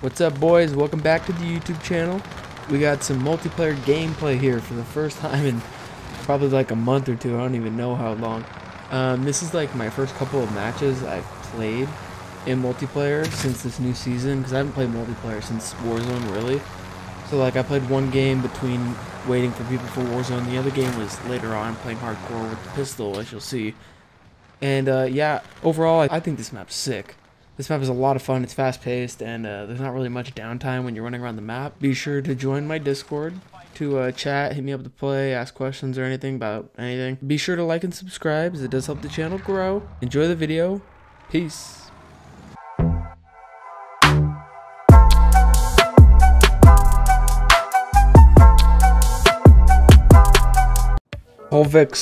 What's up boys? Welcome back to the YouTube channel. We got some multiplayer gameplay here for the first time in probably like a month or two. I don't even know how long. Um, this is like my first couple of matches I've played in multiplayer since this new season because I haven't played multiplayer since Warzone really. So like I played one game between waiting for people for Warzone. The other game was later on playing hardcore with the pistol as you'll see. And uh, yeah, overall I, I think this map's sick. This map is a lot of fun, it's fast paced, and uh, there's not really much downtime when you're running around the map. Be sure to join my Discord to uh, chat, hit me up to play, ask questions or anything about anything. Be sure to like and subscribe as it does help the channel grow. Enjoy the video. Peace. Hovek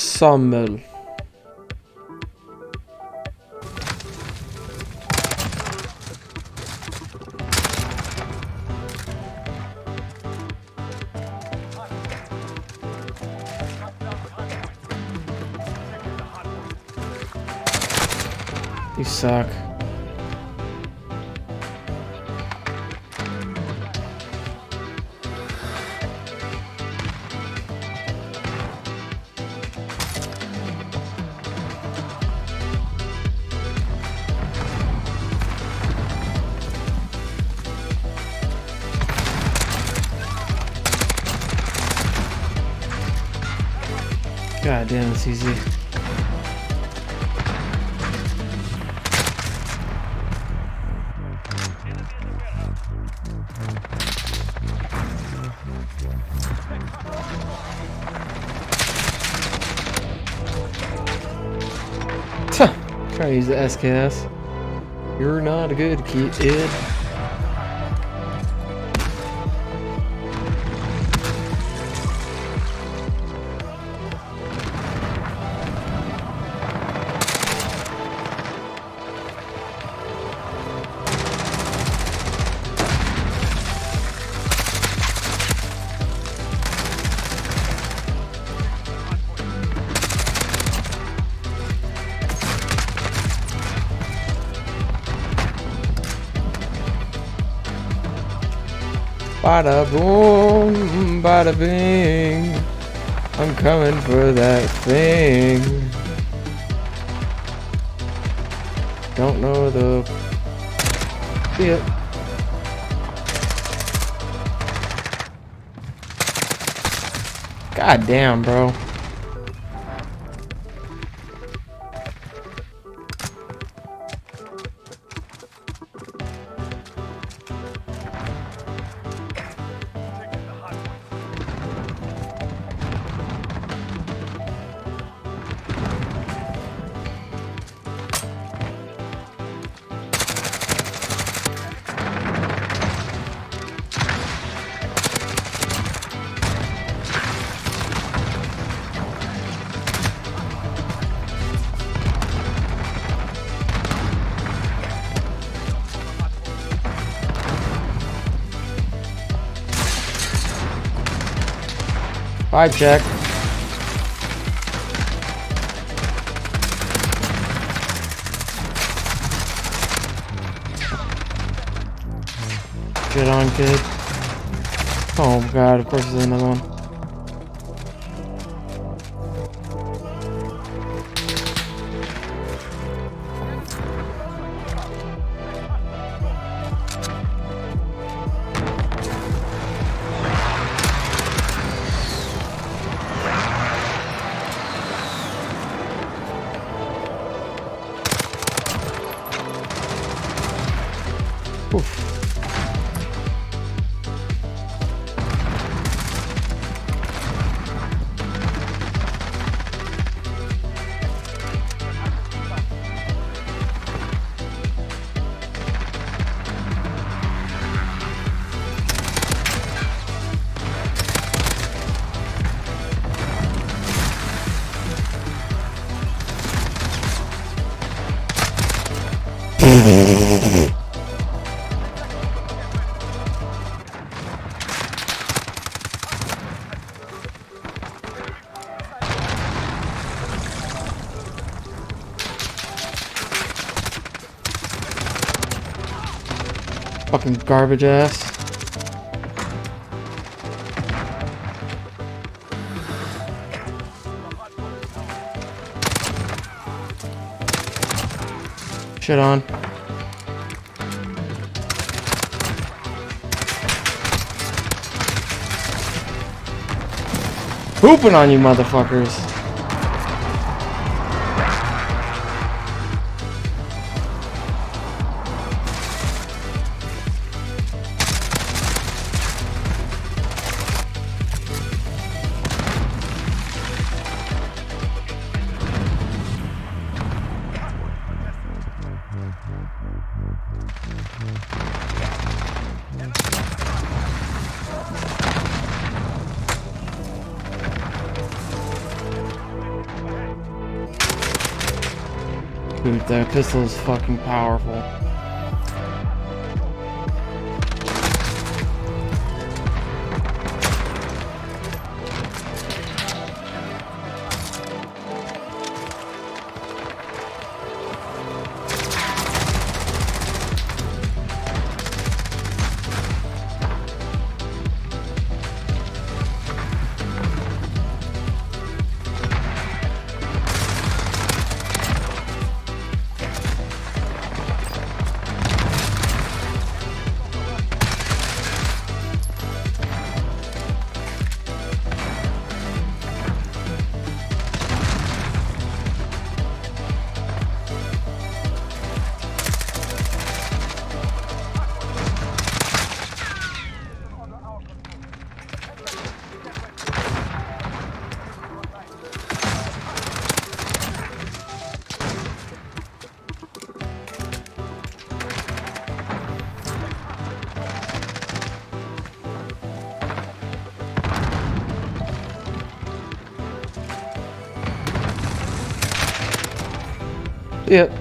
You suck. God damn, it's easy. Try to use the SKS. You're not a good kid. Bada boom, bada bing. I'm coming for that thing. Don't know the. See it. God damn, bro. Bye, check. Get on, kid. Oh god, of course there's another one. Fucking garbage ass. Shit on. Pooping on you motherfuckers. Dude, that pistol is fucking powerful. Yep.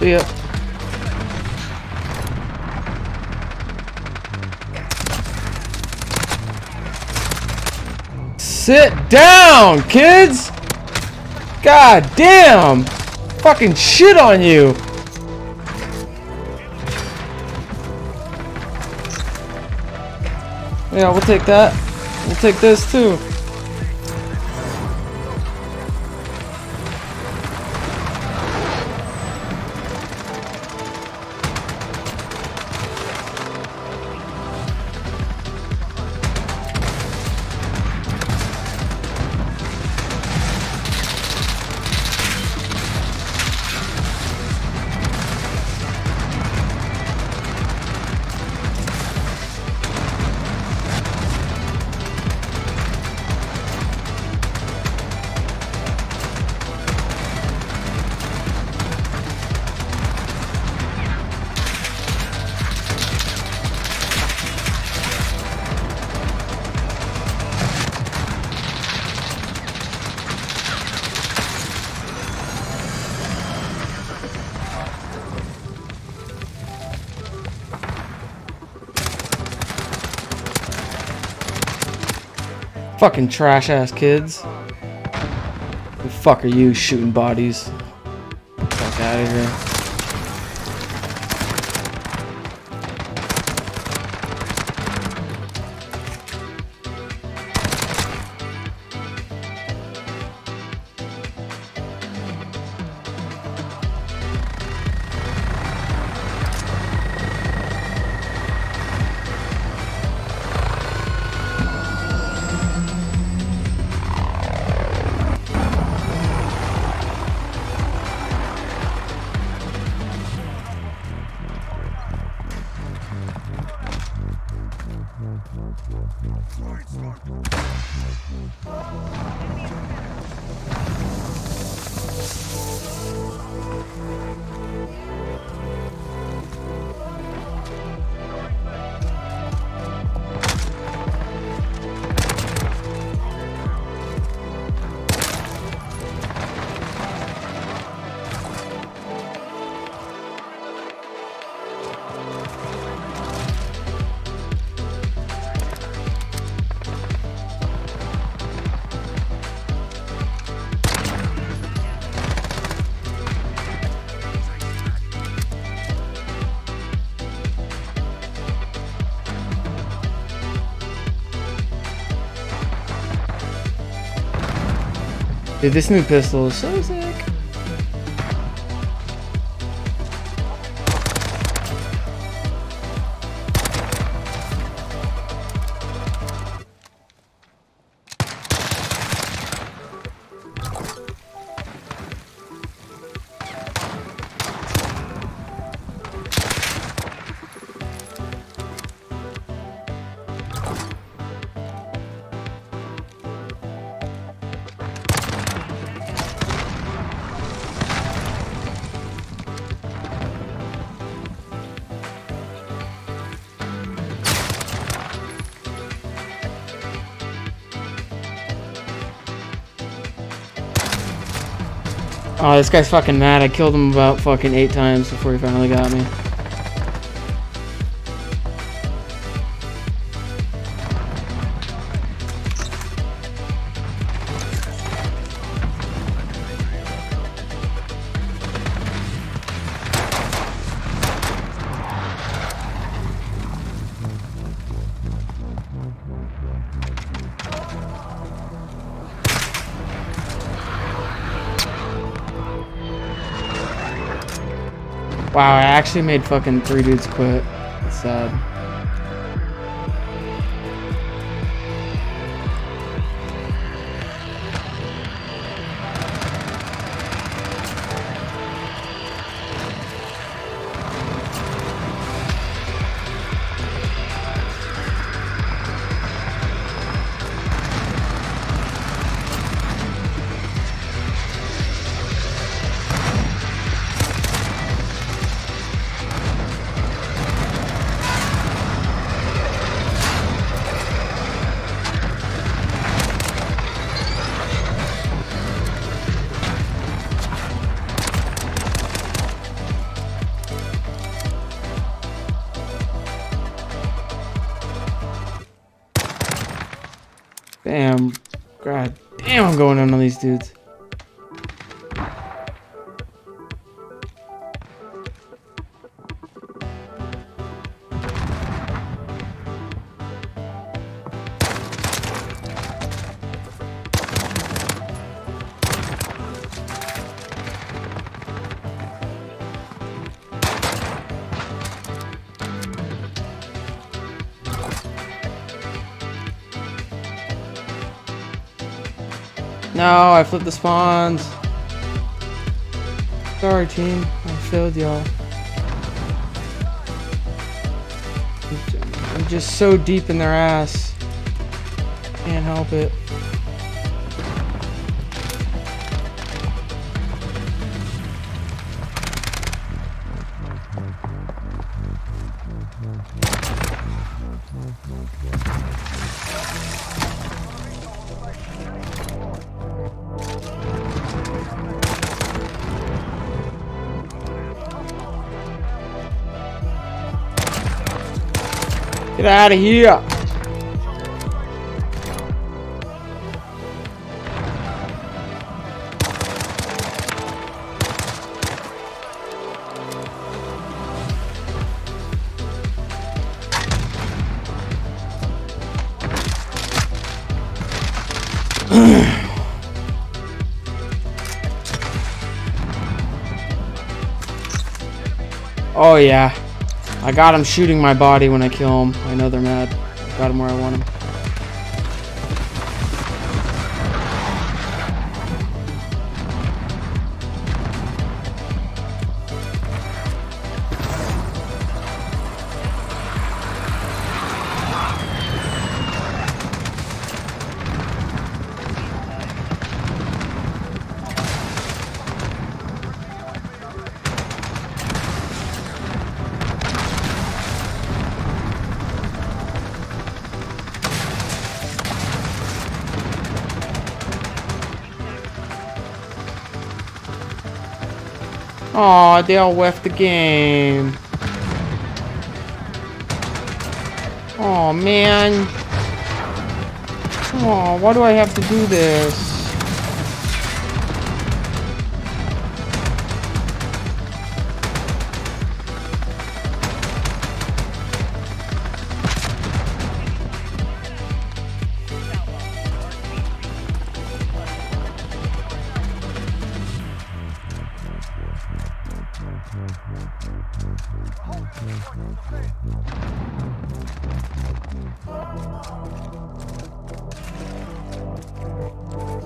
Yep. Sit down, kids! God damn! Fucking shit on you! Yeah, we'll take that. We'll take this too. Fucking trash ass kids. The fuck are you shooting bodies? Fuck out of here. This new pistol is so sick. Oh, this guy's fucking mad. I killed him about fucking eight times before he finally got me. Wow, I actually made fucking three dudes quit. That's sad. God damn, I'm going in on these dudes. I flipped the spawns. Sorry, team. I failed y'all. I'm just so deep in their ass. Can't help it. Get out of here! oh yeah. I got him shooting my body when I kill him. I know they're mad. I got him where I want him. Aw, they all left the game. Oh man. Oh, why do I have to do this? Oh,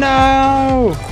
No!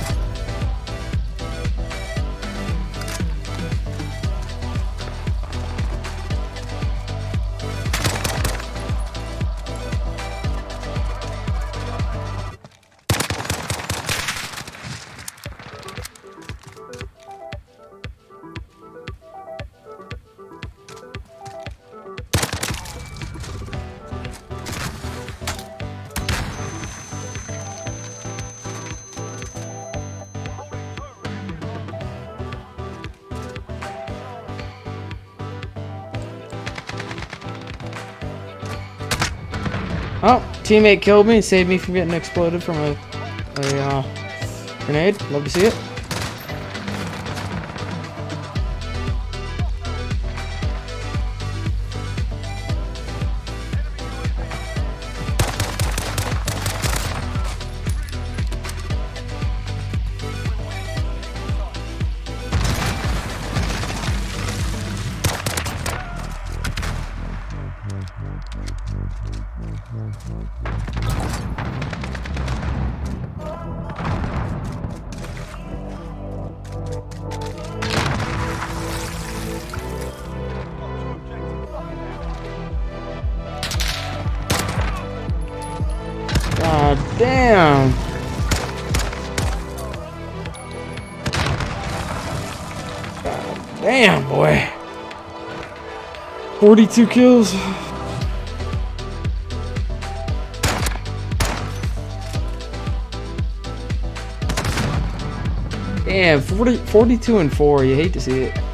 Teammate killed me and saved me from getting exploded from a, a uh, grenade. Love to see it. Damn, boy. 42 kills. Damn, 40, 42 and 4. You hate to see it.